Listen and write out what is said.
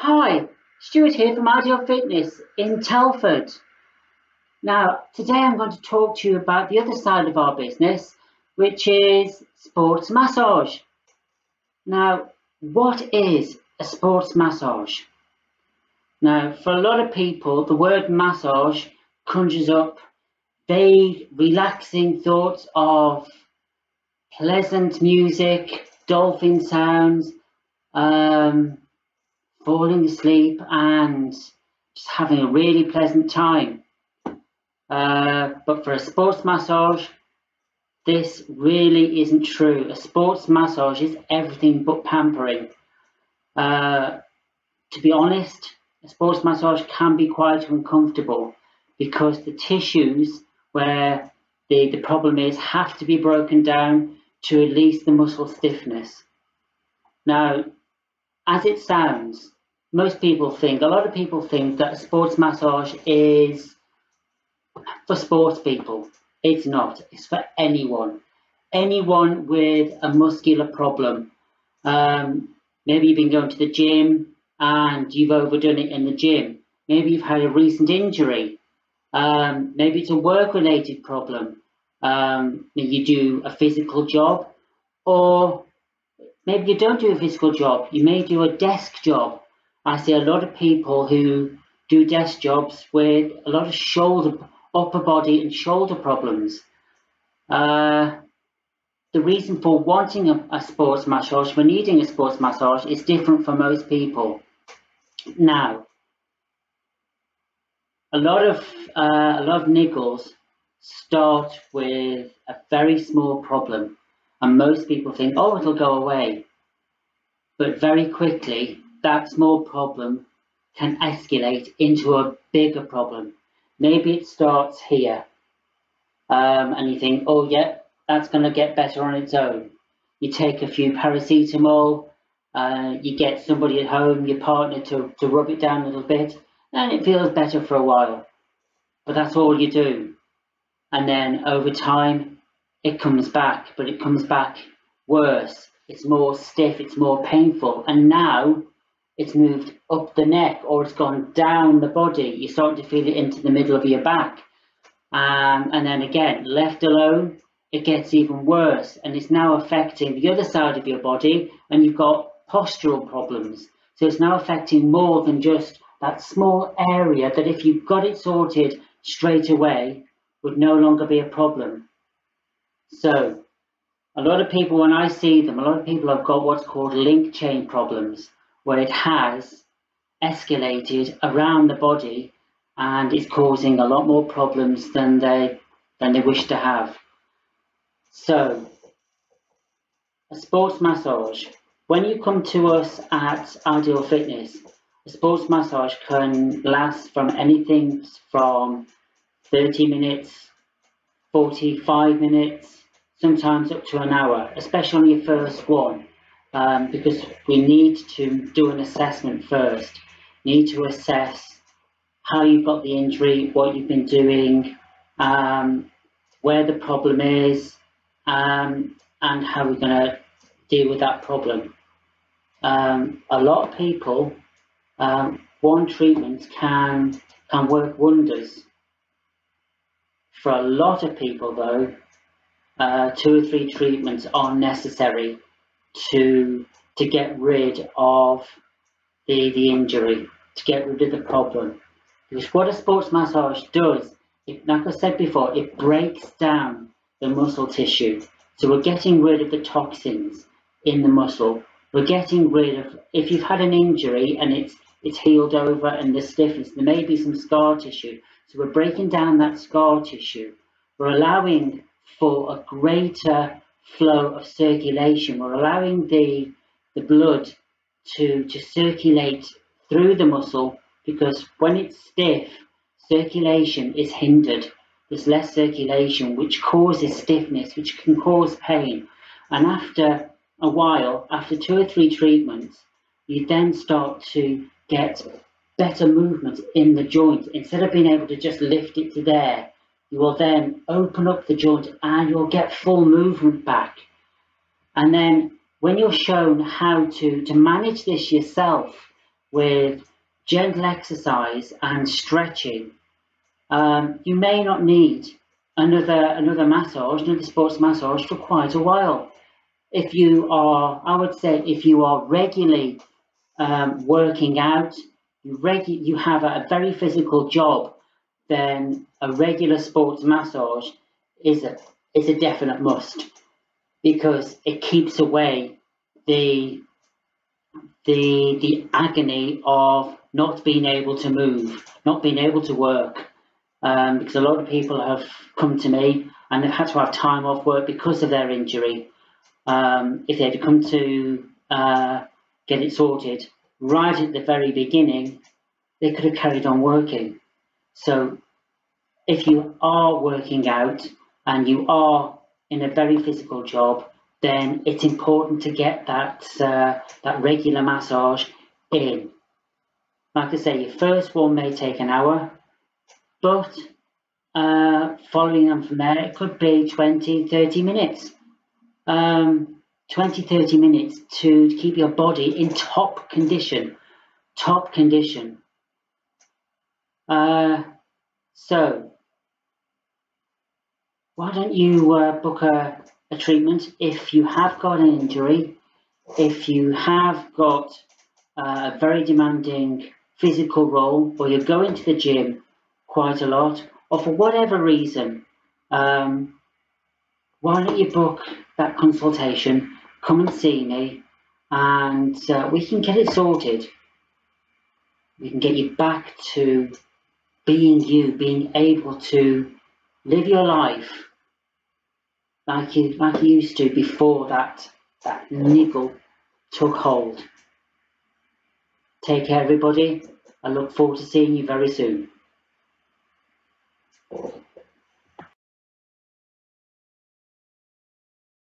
Hi, Stuart here from Ideal Fitness in Telford. Now, today I'm going to talk to you about the other side of our business, which is sports massage. Now, what is a sports massage? Now, for a lot of people, the word massage conjures up vague, relaxing thoughts of pleasant music, dolphin sounds, um, falling asleep and just having a really pleasant time. Uh, but for a sports massage, this really isn't true. A sports massage is everything but pampering. Uh, to be honest, a sports massage can be quite uncomfortable because the tissues where the, the problem is have to be broken down to release the muscle stiffness. Now, as it sounds, most people think, a lot of people think that sports massage is for sports people. It's not, it's for anyone. Anyone with a muscular problem. Um, maybe you've been going to the gym and you've overdone it in the gym. Maybe you've had a recent injury. Um, maybe it's a work related problem. Um, you do a physical job or maybe you don't do a physical job. You may do a desk job I see a lot of people who do desk jobs with a lot of shoulder, upper body and shoulder problems. Uh, the reason for wanting a, a, sports massage, for needing a sports massage, is different for most people. Now, a lot of uh, a lot of niggles start with a very small problem, and most people think, "Oh, it'll go away," but very quickly that small problem can escalate into a bigger problem. Maybe it starts here um, and you think, oh yeah, that's going to get better on its own. You take a few paracetamol, uh, you get somebody at home, your partner to, to rub it down a little bit, and it feels better for a while. But that's all you do. And then over time, it comes back, but it comes back worse. It's more stiff, it's more painful. And now it's moved up the neck or it's gone down the body. You're starting to feel it into the middle of your back. Um, and then again, left alone, it gets even worse and it's now affecting the other side of your body and you've got postural problems. So it's now affecting more than just that small area that if you got it sorted straight away would no longer be a problem. So a lot of people, when I see them, a lot of people have got what's called link chain problems where it has escalated around the body and is causing a lot more problems than they than they wish to have. So, a sports massage. When you come to us at Ideal Fitness, a sports massage can last from anything from 30 minutes, 45 minutes, sometimes up to an hour, especially on your first one um, because we need to do an assessment first. You Need to assess how you've got the injury, what you've been doing, um, where the problem is, um, and how we're going to deal with that problem. Um, a lot of people, um, one treatment can can work wonders. For a lot of people, though, uh, two or three treatments are necessary to to get rid of the the injury, to get rid of the problem. Because what a sports massage does, it, like I said before, it breaks down the muscle tissue. So we're getting rid of the toxins in the muscle. We're getting rid of if you've had an injury and it's it's healed over and the stiffness, there may be some scar tissue. So we're breaking down that scar tissue. We're allowing for a greater flow of circulation. We're allowing the, the blood to, to circulate through the muscle because when it's stiff, circulation is hindered. There's less circulation, which causes stiffness, which can cause pain. And after a while, after two or three treatments, you then start to get better movement in the joint. Instead of being able to just lift it to there, you will then open up the joint and you'll get full movement back. And then when you're shown how to, to manage this yourself, with gentle exercise and stretching, um, you may not need another another massage, another sports massage for quite a while. If you are, I would say, if you are regularly um, working out, you regu- you have a, a very physical job, then a regular sports massage is a is a definite must because it keeps away the the the agony of not being able to move, not being able to work. Um, because a lot of people have come to me and they've had to have time off work because of their injury. Um, if they had come to uh, get it sorted right at the very beginning, they could have carried on working. So if you are working out and you are in a very physical job, then it's important to get that uh, that regular massage in. Like I say, your first one may take an hour, but uh, following on from there, it could be 20, 30 minutes. Um, 20, 30 minutes to keep your body in top condition, top condition. Uh, so, why don't you uh, book a, a treatment if you have got an injury, if you have got uh, a very demanding physical role, or you're going to the gym quite a lot, or for whatever reason, um, why don't you book that consultation, come and see me, and uh, we can get it sorted. We can get you back to being you, being able to live your life like you like you used to before that that niggle took hold. Take care everybody. I look forward to seeing you very soon.